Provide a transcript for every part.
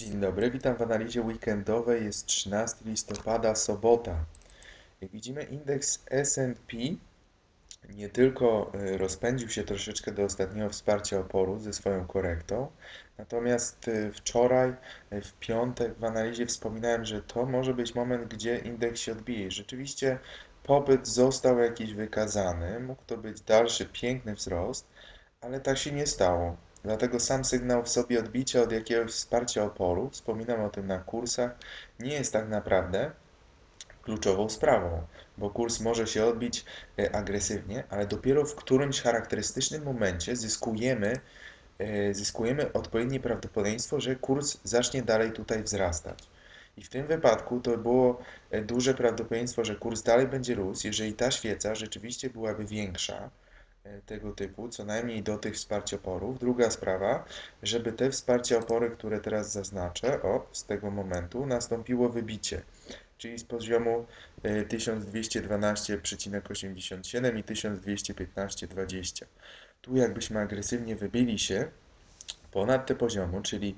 Dzień dobry, witam w analizie weekendowej. Jest 13 listopada, sobota. Jak widzimy, indeks S&P nie tylko y, rozpędził się troszeczkę do ostatniego wsparcia oporu ze swoją korektą, natomiast y, wczoraj, y, w piątek, w analizie wspominałem, że to może być moment, gdzie indeks się odbije. Rzeczywiście popyt został jakiś wykazany, mógł to być dalszy piękny wzrost, ale tak się nie stało. Dlatego sam sygnał w sobie odbicia od jakiegoś wsparcia oporu, wspominam o tym na kursach, nie jest tak naprawdę kluczową sprawą, bo kurs może się odbić e, agresywnie, ale dopiero w którymś charakterystycznym momencie zyskujemy, e, zyskujemy odpowiednie prawdopodobieństwo, że kurs zacznie dalej tutaj wzrastać. I w tym wypadku to było e, duże prawdopodobieństwo, że kurs dalej będzie rósł, jeżeli ta świeca rzeczywiście byłaby większa tego typu, co najmniej do tych wsparć oporów. Druga sprawa, żeby te wsparcie opory, które teraz zaznaczę, o, z tego momentu nastąpiło wybicie, czyli z poziomu 1212,87 i 1215,20. Tu jakbyśmy agresywnie wybili się ponad te poziomy, czyli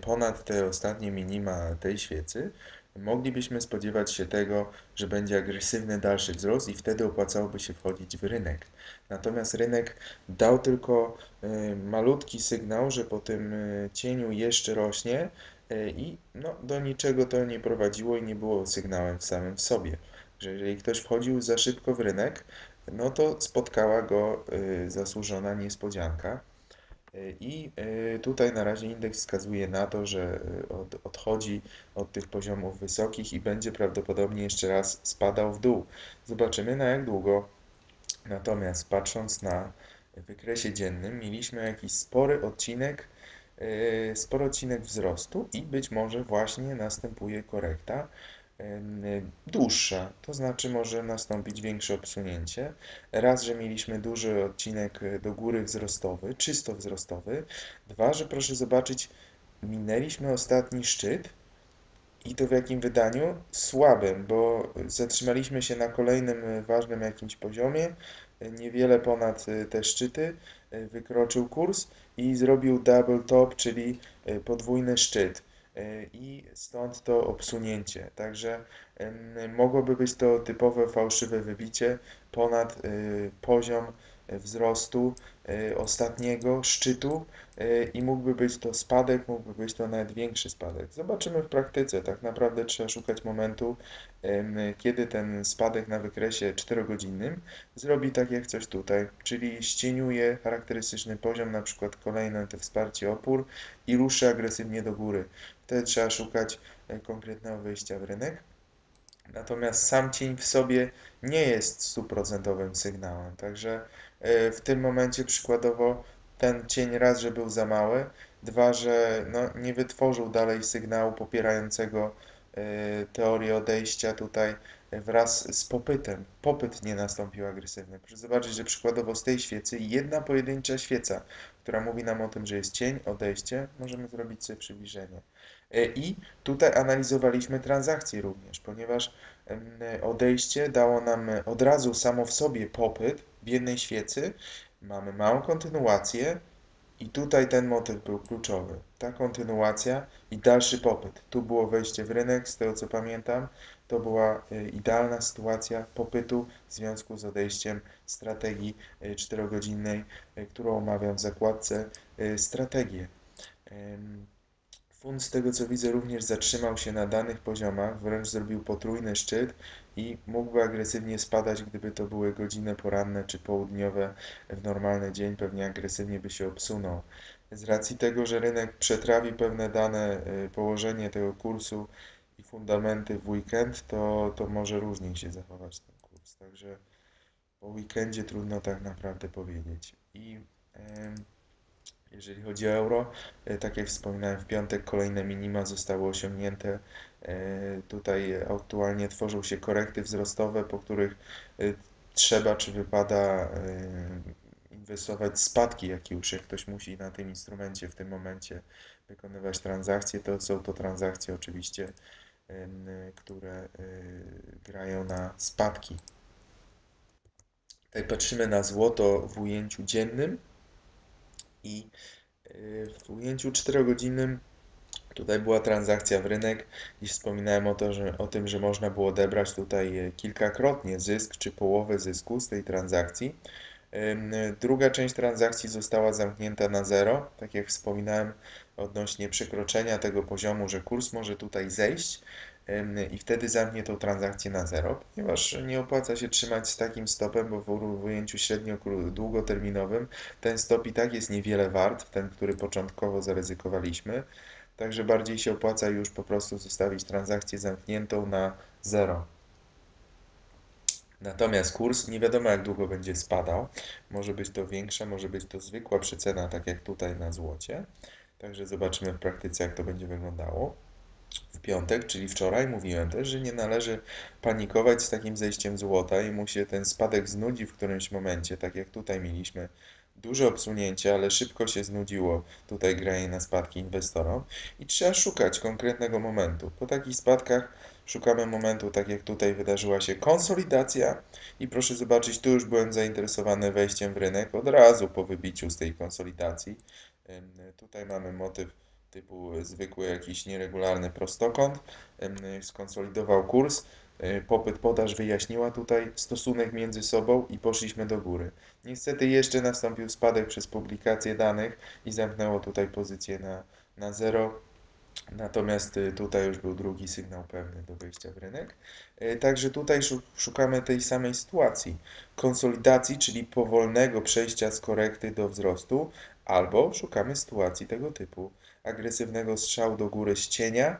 ponad te ostatnie minima tej świecy, moglibyśmy spodziewać się tego, że będzie agresywny dalszy wzrost i wtedy opłacałoby się wchodzić w rynek. Natomiast rynek dał tylko y, malutki sygnał, że po tym y, cieniu jeszcze rośnie y, i no, do niczego to nie prowadziło i nie było sygnałem w samym sobie. Że jeżeli ktoś wchodził za szybko w rynek, no to spotkała go zasłużona niespodzianka. I e, tutaj na razie indeks wskazuje na to, że e, od, odchodzi od tych poziomów wysokich i będzie prawdopodobnie jeszcze raz spadał w dół. Zobaczymy na jak długo. Natomiast patrząc na wykresie dziennym, mieliśmy jakiś spory odcinek, e, spory odcinek wzrostu i być może właśnie następuje korekta dłuższa, to znaczy może nastąpić większe obsunięcie. Raz, że mieliśmy duży odcinek do góry wzrostowy, czysto wzrostowy. Dwa, że proszę zobaczyć, minęliśmy ostatni szczyt i to w jakim wydaniu? Słabym, bo zatrzymaliśmy się na kolejnym ważnym jakimś poziomie, niewiele ponad te szczyty, wykroczył kurs i zrobił double top, czyli podwójny szczyt. E, i stąd to obsunięcie. Także mogłoby być to typowe fałszywe wybicie ponad y, poziom wzrostu y, ostatniego szczytu y, i mógłby być to spadek, mógłby być to nawet większy spadek. Zobaczymy w praktyce. Tak naprawdę trzeba szukać momentu, kiedy ten spadek na wykresie 4-godzinnym zrobi tak jak coś tutaj, czyli ścieniuje charakterystyczny poziom, na przykład kolejne te wsparcie opór i ruszy agresywnie do góry. Wtedy trzeba szukać e, konkretnego wejścia w rynek. Natomiast sam cień w sobie nie jest stuprocentowym sygnałem, także e, w tym momencie przykładowo ten cień raz, że był za mały, dwa, że no, nie wytworzył dalej sygnału popierającego e, teorię odejścia tutaj wraz z popytem. Popyt nie nastąpił agresywny. Proszę zobaczyć, że przykładowo z tej świecy jedna pojedyncza świeca, która mówi nam o tym, że jest cień, odejście, możemy zrobić sobie przybliżenie. E, I tutaj analizowaliśmy transakcje również, ponieważ odejście dało nam od razu samo w sobie popyt w jednej świecy. Mamy małą kontynuację i tutaj ten motyw był kluczowy. Ta kontynuacja i dalszy popyt. Tu było wejście w rynek, z tego co pamiętam, to była e, idealna sytuacja popytu w związku z odejściem strategii 4-godzinnej, e, którą omawiam w zakładce strategie. Fund z tego co widzę również zatrzymał się na danych poziomach, wręcz zrobił potrójny szczyt i mógłby agresywnie spadać, gdyby to były godziny poranne czy południowe w normalny dzień, pewnie agresywnie by się obsunął. Z racji tego, że rynek przetrawi pewne dane, y, położenie tego kursu i fundamenty w weekend, to, to może różnie się zachować ten kurs. Także po weekendzie trudno tak naprawdę powiedzieć. I yy, jeżeli chodzi o euro, e, tak jak wspominałem w piątek, kolejne minima zostały osiągnięte. E, tutaj aktualnie tworzą się korekty wzrostowe, po których e, trzeba czy wypada inwestować spadki, jak już jak ktoś musi na tym instrumencie w tym momencie wykonywać transakcje, to są to transakcje oczywiście, które grają na spadki. Tutaj patrzymy na złoto w ujęciu dziennym i y, w ujęciu 4-godzinnym Tutaj była transakcja w rynek i wspominałem o, to, że, o tym, że można było odebrać tutaj e, kilkakrotnie zysk czy połowę zysku z tej transakcji. Druga część transakcji została zamknięta na zero, tak jak wspominałem odnośnie przekroczenia tego poziomu, że kurs może tutaj zejść i wtedy zamknie tą transakcję na zero, ponieważ nie opłaca się trzymać z takim stopem, bo w w ujęciu średnio długoterminowym ten stop i tak jest niewiele wart, ten, który początkowo zaryzykowaliśmy. Także bardziej się opłaca już po prostu zostawić transakcję zamkniętą na zero. Natomiast kurs nie wiadomo jak długo będzie spadał. Może być to większa, może być to zwykła przecena, tak jak tutaj na złocie. Także zobaczymy w praktyce, jak to będzie wyglądało. W piątek, czyli wczoraj, mówiłem też, że nie należy panikować z takim zejściem złota i mu się ten spadek znudzi w którymś momencie, tak jak tutaj mieliśmy duże obsunięcie, ale szybko się znudziło tutaj granie na spadki inwestorom i trzeba szukać konkretnego momentu. Po takich spadkach szukamy momentu, tak jak tutaj wydarzyła się konsolidacja i proszę zobaczyć, tu już byłem zainteresowany wejściem w rynek od razu po wybiciu z tej konsolidacji. Tutaj mamy motyw typu zwykły jakiś nieregularny prostokąt, skonsolidował kurs, e, popyt podaż wyjaśniła tutaj stosunek między sobą i poszliśmy do góry. Niestety jeszcze nastąpił spadek przez publikację danych i zamknęło tutaj pozycję na, na zero. Natomiast y, tutaj już był drugi sygnał pewny do wejścia w rynek. E, także tutaj szukamy tej samej sytuacji. Konsolidacji, czyli powolnego przejścia z korekty do wzrostu, albo szukamy sytuacji tego typu. Agresywnego strzału do góry z cienia,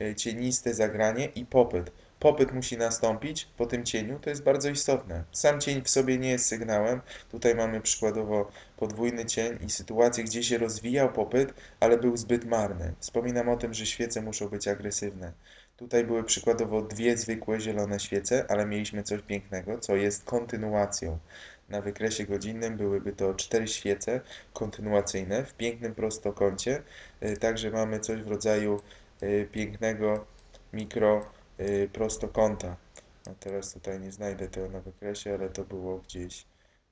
e, cieniste zagranie i popyt popyt musi nastąpić po tym cieniu, to jest bardzo istotne. Sam cień w sobie nie jest sygnałem. Tutaj mamy przykładowo podwójny cień i sytuację, gdzie się rozwijał popyt, ale był zbyt marny. Wspominam o tym, że świece muszą być agresywne. Tutaj były przykładowo dwie zwykłe zielone świece, ale mieliśmy coś pięknego, co jest kontynuacją. Na wykresie godzinnym byłyby to cztery świece kontynuacyjne w pięknym prostokącie. Y, także mamy coś w rodzaju y, pięknego mikro prostokąta. A teraz tutaj nie znajdę tego na wykresie, ale to było gdzieś,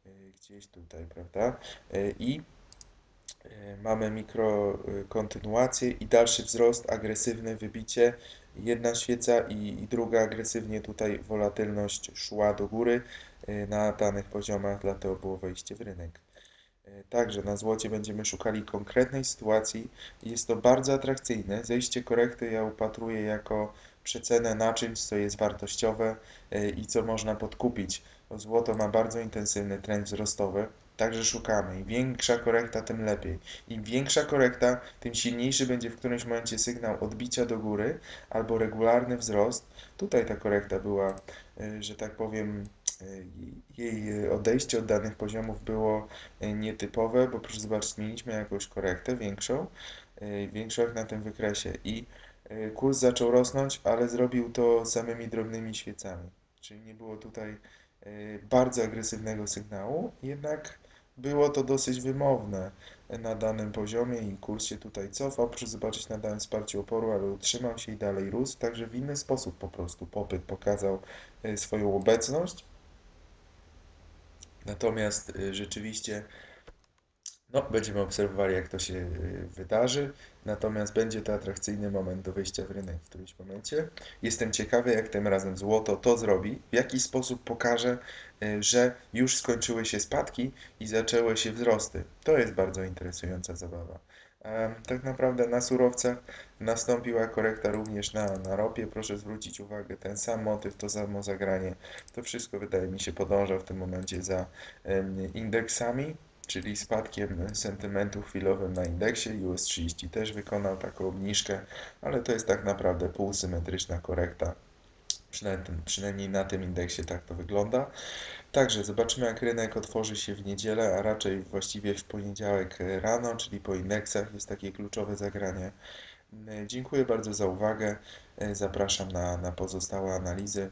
y, gdzieś tutaj, prawda? Y, I mamy mikrokontynuację i dalszy wzrost, agresywne wybicie. Jedna świeca i, i druga agresywnie tutaj wolatylność szła do góry na danych poziomach, dlatego było wejście w rynek. Także na złocie będziemy szukali konkretnej sytuacji. Jest to bardzo atrakcyjne. Zejście korekty ja upatruję jako przecenę na czymś, co jest wartościowe e, i co można podkupić. Złoto ma bardzo intensywny trend wzrostowy, także szukamy. Im większa korekta, tym lepiej. Im większa korekta, tym silniejszy będzie w którymś momencie sygnał odbicia do góry albo regularny wzrost. Tutaj ta korekta była, e, że tak powiem, e, jej odejście od danych poziomów było nietypowe, bo proszę zobaczyć, mieliśmy jakąś korektę większą, większą jak na tym wykresie i kurs zaczął rosnąć, ale zrobił to samymi drobnymi świecami. Czyli nie było tutaj e, bardzo agresywnego sygnału, jednak było to dosyć wymowne na danym poziomie i kurs się tutaj cofał. Proszę zobaczyć na danym wsparciu oporu, ale utrzymał się i dalej rósł, także w inny sposób po prostu popyt pokazał e, swoją obecność. Natomiast rzeczywiście no, będziemy obserwowali, jak to się y, wydarzy, natomiast będzie to atrakcyjny moment do wejścia w rynek w którymś momencie. Jestem ciekawy, jak tym razem złoto to zrobi, w jaki sposób pokaże, y, że już skończyły się spadki i zaczęły się wzrosty. To jest bardzo interesująca zabawa. Tak naprawdę na surowcach nastąpiła korekta również na, na ropie. Proszę zwrócić uwagę, ten sam motyw, to samo zagranie, to wszystko wydaje mi się podąża w tym momencie za indeksami czyli spadkiem sentymentu chwilowym na indeksie. US 30 też wykonał taką obniżkę, ale to jest tak naprawdę półsymetryczna korekta. Przynajmniej, na tym indeksie tak to wygląda. Także zobaczymy, jak rynek otworzy się w niedzielę, a raczej właściwie w poniedziałek rano, czyli po indeksach. Jest takie kluczowe zagranie. Dziękuję bardzo za uwagę. Zapraszam na, na pozostałe analizy.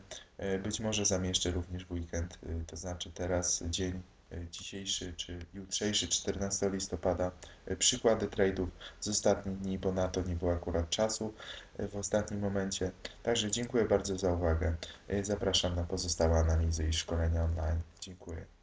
Być może zamieszczę również w weekend, to znaczy teraz dzień dzisiejszy czy jutrzejszy 14 listopada e, przykłady trade'ów z ostatnich dni, bo na to nie było akurat czasu e, w ostatnim momencie. Także dziękuję bardzo za uwagę. Zapraszam na pozostałe analizy i szkolenia online. Dziękuję.